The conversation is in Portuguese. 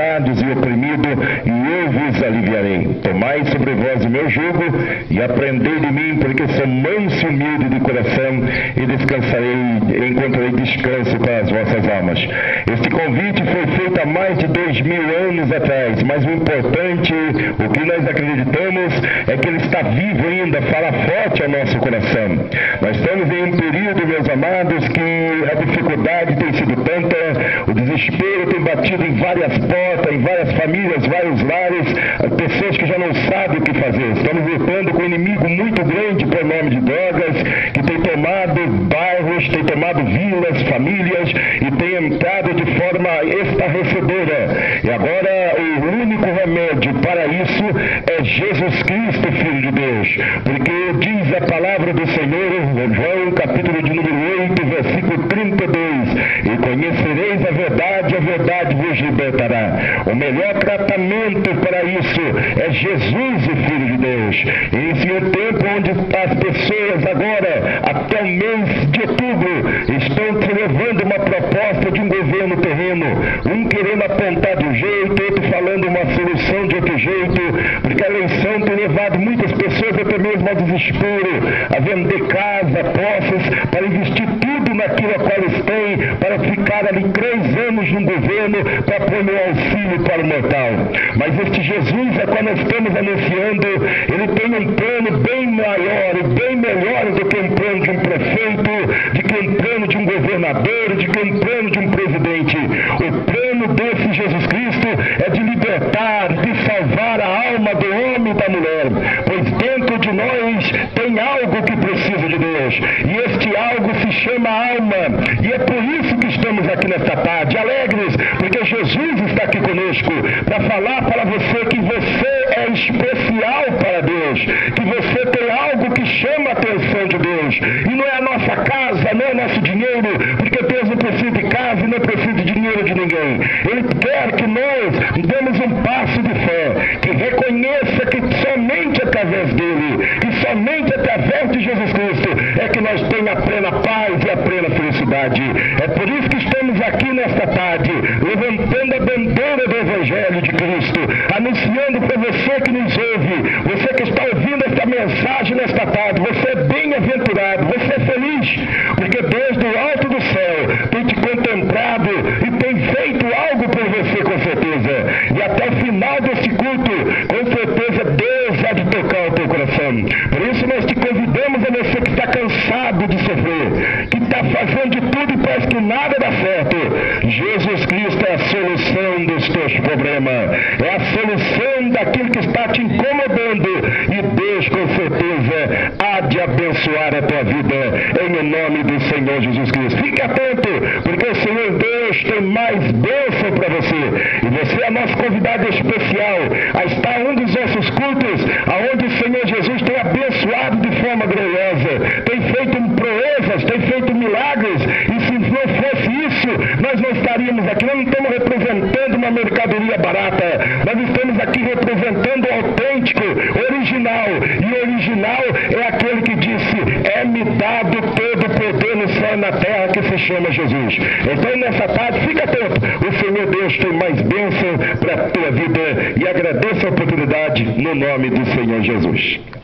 cansados e oprimidos, e eu vos aliviarei. Tomai sobre vós o meu jugo e aprendei de mim, porque sou manso e humilde de coração, e descansarei, encontrarei descanso para as vossas almas. Este convite foi feito há mais de dois mil anos atrás, mas o importante, o que nós acreditamos, é que ele está vivo ainda, fala forte ao nosso coração. Nós estamos em um período, meus amados, que a dificuldade tem sido desespero tem batido em várias portas, em várias famílias, vários lares, pessoas que já não sabem o que fazer. Estamos lutando com um inimigo muito grande por nome de drogas, que tem tomado bairros, tem tomado vilas, famílias e tem entrado de forma estarrecedora. E agora o único remédio para isso é Jesus Cristo, Filho de Deus. Porque diz a palavra do Senhor, João capítulo de número 8, versículo 32, conhecereis a verdade, a verdade vos libertará. O melhor tratamento para isso é Jesus, o Filho de Deus. Esse é o tempo onde as pessoas agora, até o mês de outubro, estão levando uma proposta de um governo terreno, um querendo apontar de um jeito, outro falando uma solução de outro jeito, porque a eleição tem levado muitas pessoas até mesmo ao desespero, a vender casa, posses, para investir tudo naquilo a qual eles têm, para ali três anos no governo para pôr um auxílio para o mortal. Mas este Jesus, a qual nós estamos anunciando, ele tem um plano bem maior e bem melhor do que um plano de um prefeito, de que um plano de um governador, de que um plano de um presidente. O plano desse Jesus Cristo é de libertar, de salvar a alma do homem e da mulher, pois dentro de nós tem algo que de Deus, e este algo se chama alma, e é por isso que estamos aqui nesta tarde, alegres, porque Jesus está aqui conosco para falar para você que você é especial para Deus, que você tem algo que chama a atenção de Deus, e não é a nossa casa, não é nosso dinheiro, porque Deus não precisa de casa e não precisa de dinheiro de ninguém. Ele quer que nós demos um passo de fé, que reconheça que somente através dele, e somente através de Jesus Cristo, é que nós temos a plena paz e a plena felicidade. É por isso que estamos aqui nesta tarde, levantando a bandeira do Evangelho de Cristo, anunciando para você que nos ouve, você que está ouvindo esta mensagem nesta tarde, você é bem-aventurado, você é feliz, porque Deus do alto do céu tem te contemplado e tem feito algo por você com certeza. E até o final desse culto, com certeza Deus há de tocar o teu coração. Por isso nós te convidamos a você que está cansado de sofrer, fazendo tudo e parece que nada dá certo. Jesus Cristo é a solução dos teus problemas, é a solução daquilo que está te incomodando. E Deus, com certeza, há de abençoar a tua vida em nome do Senhor Jesus Cristo. Fique atento, porque o Senhor Deus tem mais bênção para você. E você é nosso convidado especial a estar um dos nossos cultos, aonde o Senhor Jesus tem abençoado de forma gloriosa, tem feito proezas, tem feito milagres. E se não fosse isso, nós não estaríamos aqui. Nós não estamos representando uma mercadoria barata, nós estamos aqui representando o autêntico, original. E original é aquele que disse: É-me dado todo o poder no céu e na terra que se chama Jesus. Então, nessa tarde, fica atento. O Senhor Deus tem mais bênção para a tua vida e agradeça a oportunidade no nome do Senhor Jesus.